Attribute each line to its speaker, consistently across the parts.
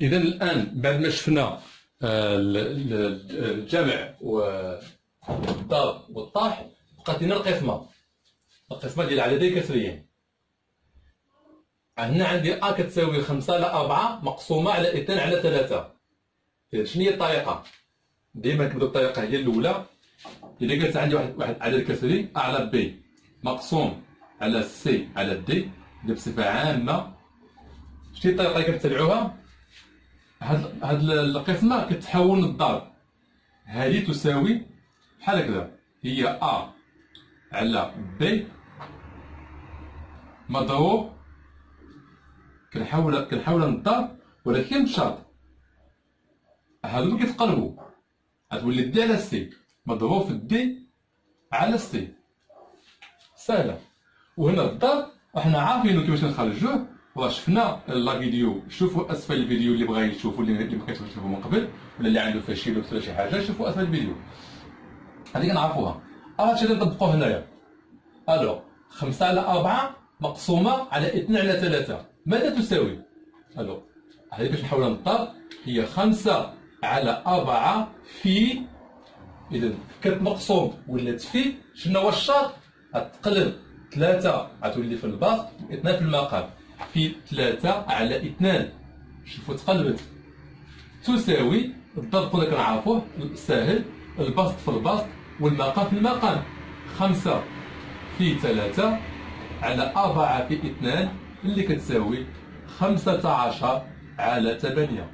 Speaker 1: اذا الآن بعد ما شفنا آه، ال- ال- الجمع والضرب والطرح بقات لنا القسمة. القسمة ديال العددين كسريين. هنا عندي آ كتساوي 5 على 4 مقسومة على 2 على 3 إذا شنو هي الطريقة؟ ديما كنبداو الطريقة هي الأولى. إذا كانت عندي واحد واحد عدد كسري أ على بي مقسوم على سي على دي بصفة عامة. شتي الطريقة اللي كنتبعوها؟ هاد هاد القسمة كتحول للضرب. هذه تساوي بحال هكذا. هي a على b مضروب. كنحاول كنحاول نضرب ولكن بشرط. هادو كيتقلبوا غتولي d على c مضروب في d على سي سهلة. وهنا الضرب وحنا عارفين كيفاش نخرجوه راه شفنا لا فيديو شوفوا أسفل الفيديو اللي بغا يشوفوا اللي اللي ما كانش يشوفوا من قبل ولا اللي عنده فشل ولا شي حاجة شوفوا أسفل الفيديو. هذه كنعرفوها أه شنو نطبقوا هنايا؟ ألو 5 على 4 مقسومة على 2 على 3 ماذا تساوي؟ ألو هذه باش نحاول نضرب هي 5 على 4 في اذا كانت مقسوم ولات في شنو هو الشرط؟ غتقلب 3 غتولي في البسط و2 في المقام في 3 على 2 شوفوا تقلبت. تساوي الضرب كنا كنعرفوه ساهل. البسط في البسط والمقام في المقام 5 في 3 على 4 في 2 اللي كتساوي 15 على 8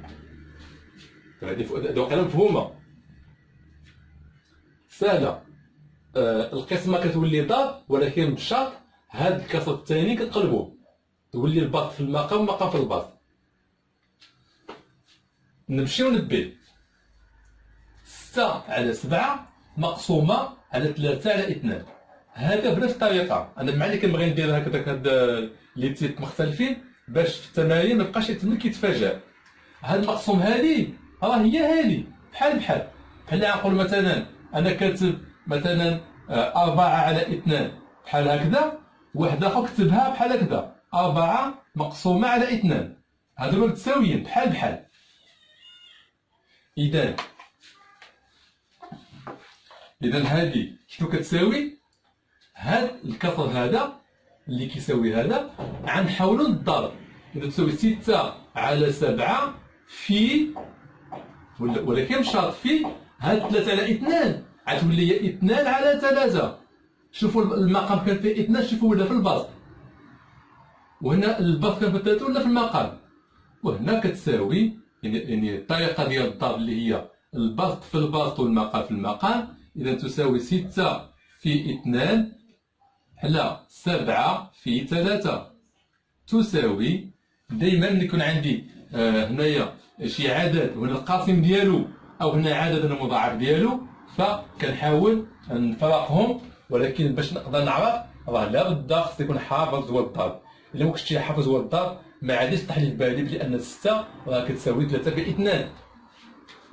Speaker 1: هذه دوك مفهومة. سهلة. آه القسمة كتولي ضرب ولكن بشرط هاد الكسر الثاني كتقلبو تولي البسط في المقام والمقام في البسط نمشيو نبي ستة على سبعة مقسومة على ثلاثة على اثنان. هذا بنفس الطريقة أنا مع اللي كنبغي ندير هكذاك هاد لي تيت مختلفين باش في التمارين ميبقاش يتم كيتفاجأ. هاد المقسوم هادي راه هي هادي بحال بحال. بحال نقول مثلا أنا كاتب مثلا آه، أربعة على اثنان. بحال هكذا واحد آخر كتبها بحال هكذا. أربعة مقسومة على اثنان. هادو متساويين بحال بحال. إذا إذا هذه شنو كتساوي؟ هاد الكسر هذا اللي كيساوي هذا غنحاولو نضرب. إذا تساوي ستة على سبعة في ولكن بشرط في هاد ثلاثة على اثنان. غتولي هي اثنان على ثلاثة. شوفوا المقام كان فيه اثنان شوفوا ولا في البسط. وهنا في ثلاثة ولا في المقام وهنا كتساوي يعني يعني الطريقة ديال الضرب اللي هي البسط في البسط والمقام في المقام إذا تساوي ستة في اثنان على سبعة في ثلاثة. تساوي دايما يكون عندي آه هنايا شي عدد وهنا القاسم ديالو أو هنا عدد هنا مضاعف ديالو فكنحاول نفرقهم. ولكن باش نقدر نعرف راه لابد خص يكون حافظ هو الضرب. إلا ما كنتش حافظ هو الضرب ما عادش طيح لي في بالي بلي أن ستة راه كتساوي ثلاثة في إثنان.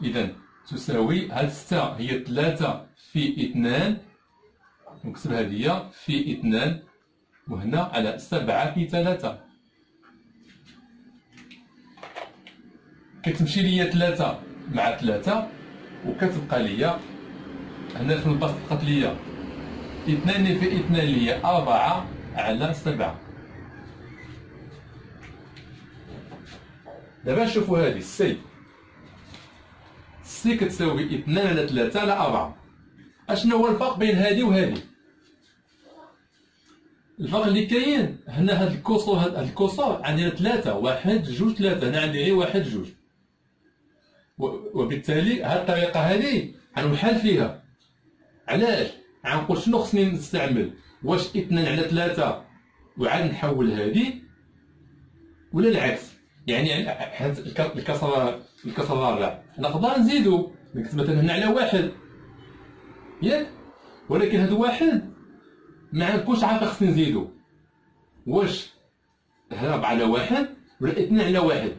Speaker 1: إذا تساوي هاد ستة هي ثلاثة في إثنان. نكتب هذه في إثنان. وهنا على سبعة في ثلاثة كتمشي ليا ثلاثة مع ثلاثة وكتبقى ليا هنا في البسط بقات ليا. إثنان في إثنان ليا أربعة على سبعة. دابا نشوفوا هذه ال C C كتساوي اثنان على ثلاثة على أربعة. أشنو هو الفرق بين هذه وهذه الفرق اللي كاين هنا هاد الكسور هاد الكسور عندنا ثلاثة. واحد جوج ثلاثة. هنا عندي غير واحد جوج. وبالتالي هاد الطريقة هذه غنحل فيها. علاش؟ غنقول شنو خصني نستعمل؟ واش اثنان على ثلاثة وعاد نحول هذه ولا العكس؟ يعني حيت الك- الكسر الكسر الرابع نقدر نزيدو. نكتب مثلا هنا على واحد. ياك ولكن هاد واحد ما نكونش عارف خصني نزيدو. واش هرب على واحد ولا اثنين على واحد؟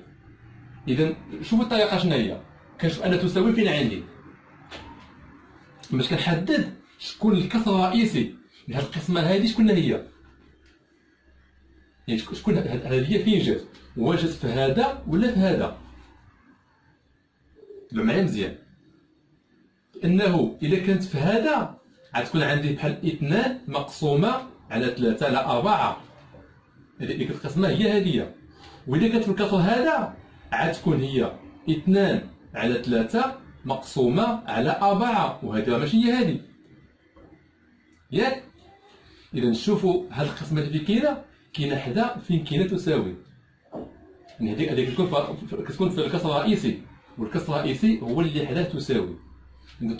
Speaker 1: اذا شوفوا الطريقة شنو هي. كنشوف أنا تساوي فين عندي. باش كنحدد شكون الكسر الرئيسي لهاد القسمة هذه شكون هي؟ يعني شكون هي فين جات؟ واش جات في هذا ولا في هذا؟ دابا معايا مزيان. إنه إذا كانت في هذا غتكون عندي بحال اثنان مقسومة على ثلاثة على أربعة. اللي كتقسمها هي هذه. وإذا كانت في الكسر هذا غتكون هي اثنان على ثلاثة مقسومة على أربعة. وهذه ماشي هي هذه. ياك؟ إذا نشوفوا هاد القسمه اللي كاينة. كاينة حدا فين كاينة تساوي. يعني هذيك هذيك كتكون كتكون في الكسر الرئيسي. والكسر الرئيسي هو اللي حداه تساوي.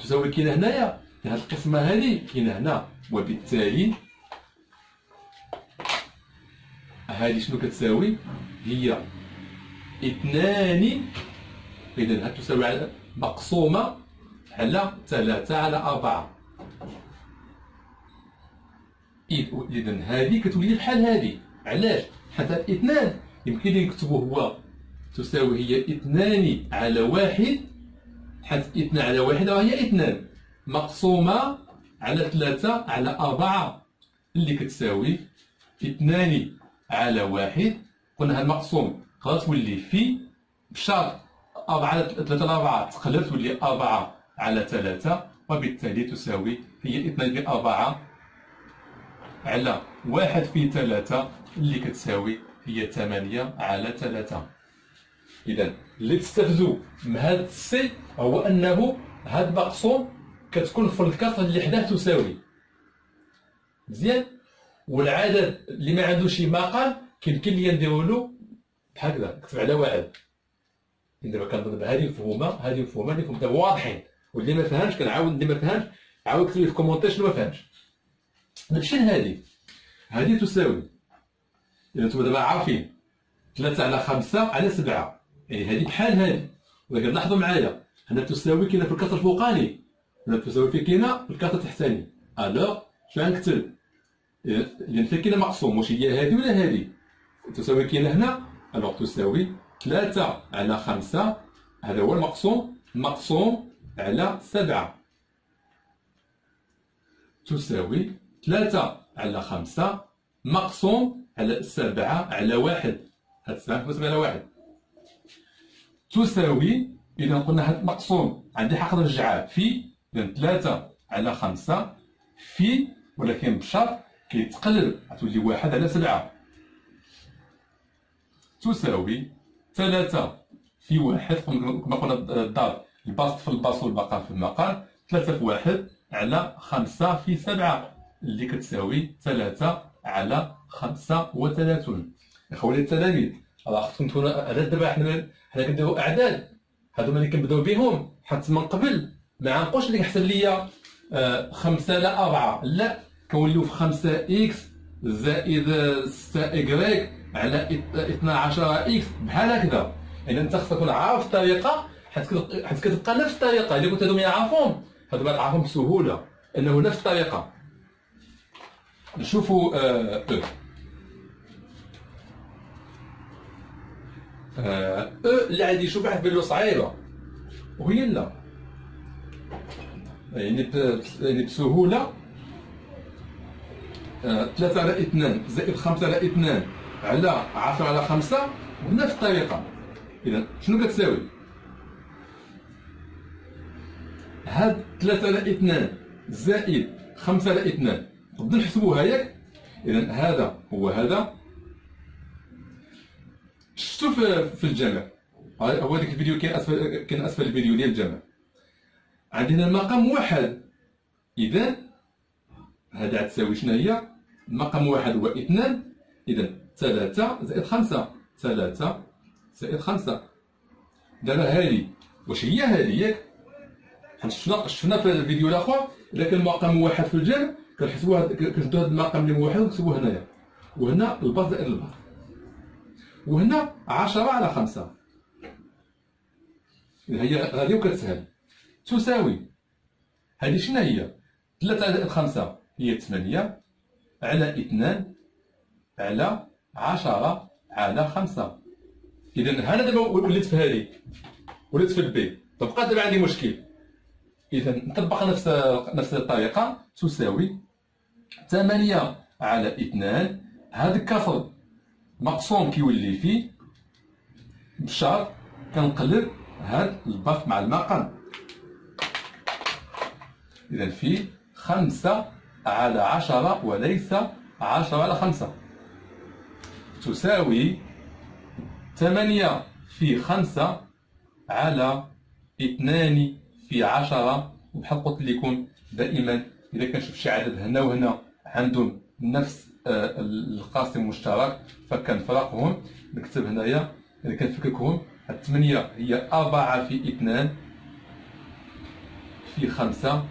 Speaker 1: تساوي كاينة هنايا هاد القسمة هذه كاينة هنا. وبالتالي هذه شنو كتساوي؟ هي اثنان. اذا هاد تساوي على مقسومة على ثلاثة على أربعة. إذا هذه كتولي بحال هذه. علاش؟ حتى اثنان يمكن لي نكتبو هو تساوي هي اثنان على واحد حيت اثنان على واحد وهي اثنان. مقسومة على ثلاثة على أربعة. اللي كتساوي اثنان على واحد قلنا المقسوم غادي تولي في بشرط أربعة على ثلاثة على أربعة. تقدر تولي أربعة على ثلاثة. وبالتالي تساوي هي اثنان في أربعة على واحد في ثلاثة اللي كتساوي هي ثمانية على ثلاثة. إذا اللي تستفزو من هذا السي هو أنه هاد مقسوم كتكون في الكسر اللي حداه تساوي. مزيان؟ والعدد اللي ما عندوش مقام كيمكن لي نديرو له بحال هكذا نكتب على واحد. دابا كنظن هذه مفهومة هذه مفهومة هذه مفهومة واضحين. واللي ما فهمش كنعاود اللي ما فهمش عاود كتب لي في الكومونتير شنو ما فهمش. نمشي لهذه هذه تساوي. إذا نتوما دابا عارفين ثلاثة على خمسة على سبعة. يعني هذه بحال هذه ولكن لاحظوا معايا هنا تساوي كاينة في الكسر الفوقاني. هنا تساوي في كاينة في الكسر التحتاني. ألوغ شنو غنكتب لأن في كاينة مقسوم واش هي هذه ولا هذه تساوي كاينة هنا. ألوغ تساوي ثلاثة على خمسة. هذا هو المقسوم. مقسوم على سبعة. تساوي ثلاثة على خمسة مقسوم على سبعة على واحد. هاد سبعة مقسوم على واحد؟ تساوي إذا قلنا هاد مقسوم عندي حق نرجعها في إذا ثلاثة على خمسة في ولكن بشرط كيتقلب. غتولي واحد على سبعة. تساوي ثلاثة في واحد كما قلنا الدار. البسط في البسط والمقام في المقام ثلاثة في واحد على خمسة في سبعة. اللي كتساوي ثلاثة على خمسة وثلاثون. إخواني التلاميذ؟ راه خصكم تكونوا هذا دابا حنا حنا كنديرو أعداد. هادو اللي كنبداو بهم حتى من قبل. ما عنقوش اللي يحسب ليا آه خمسة لا أربعة. لا كنوليو في خمسة إكس زائد ستة إكغيك على 12 إكس بحال هكذا. يعني أنت خصك تكون عارف الطريقة حيت كتبقى نفس الطريقة. إذا كنت هادو ما يعرفهم هادو ما بسهولة. أنه نفس الطريقة. نشوفوا آه أو أو اللي عندي يشوف واحد بلو صعيبة. وهي لا. يعني يعني بسهولة. آه ثلاثة على اثنان زائد خمسة على اثنان على عشرة على خمسة بنفس الطريقة. إذا شنو كتساوي؟ هاد ثلاثة على اثنان زائد خمسة على اثنان. نبدا نحسبوها ياك اذا هذا هو هذا. شفتو في الجمع هو هذاك الفيديو كاين اسفل كاين أسفل الفيديو ديال الجمع عندنا المقام واحد. إذا هذا تساوي شنو هي؟ المقام واحد هو اثنان. إذا ثلاثة زائد خمسة. ثلاثة زائد خمسة. دابا هذه واش هي هذه؟ ياك شفنا شفنا في الفيديو الأخر اذا كان المقام واحد في الجمع كنحسبوها كنشدو هذا المقام اللي موحد ونكتبوه هنايا. وهنا الباص زائد الباص وهنا عشرة على خمسة. هي غادي وكتسهل. تساوي. هذه شنو هي؟ ثلاثة زائد خمسة هي ثمانية على اثنان على عشرة على خمسة. إذا أنا دابا وليت في هذه وليت في البي. تبقى دابا عندي مشكل. إذا نطبق نفس نفس الطريقة. تساوي ثمانية على اثنان. هذا الكسر مقسوم كيولي فيه. بشرط كنقلب هاد البسط مع المقام. إذا في خمسة على عشرة وليس عشرة على خمسة. تساوي ثمانية في خمسة على اثنان في عشرة وبحال قلت لكم دائما إذا كنشوف شي عدد هنا وهنا عندهم نفس آه، القاسم المشترك فكنفرقهم نكتب هنايا إذا كنفككهم الثمانية هي أربعة في اثنان في خمسة.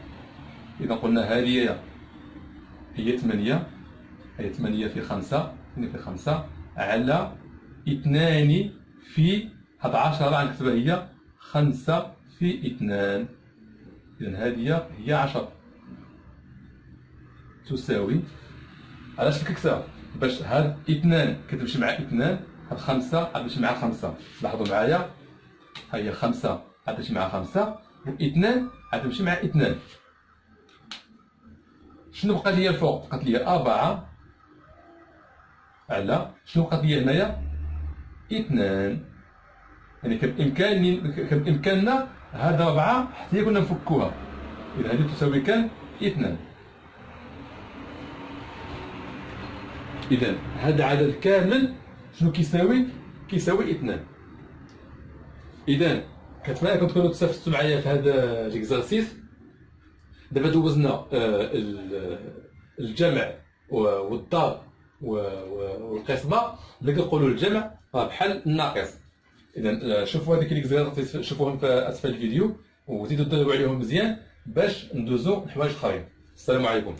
Speaker 1: إذا قلنا هذه هي ثمانية هي ثمانية في خمسة ثمانية في خمسة على اثنان في هاد عشرة غنكتبها هي خمسة في اثنان. إذا هذه هي عشرة تساوي علاش كتكتبها باش هاد اثنان كتمشي مع اثنان هاد خمسة غتمشي مع خمسة. لاحظوا معايا؟ ها هي خمسة غتمشي مع خمسة واثنان غتمشي مع اثنان. شنو بقات لي الفوق؟ بقات لي أربعة. على شنو بقات لي هنايا؟ اثنان. يعني كان بإمكاني كان بإمكاننا هاد أربعة حتى كنا نفكوها. إذا هذه تساوي كان اثنان. إذا هذا العدد كامل شنو كيساوي؟ كيساوي اثنان. إذا كنتمنى انكم تكونوا تستفدتوا معايا في هذا les exercices دابا دوزنا آه، الجمع والضرب والقسمة. اللي كنقولوا الجمع بحال الناقص. اذا آه، شوفوا هذيك les exercices شوفوهم في أسفل الفيديو وزيدوا تدربوا عليهم مزيان باش ندوزو لحوايج اخرين السلام عليكم.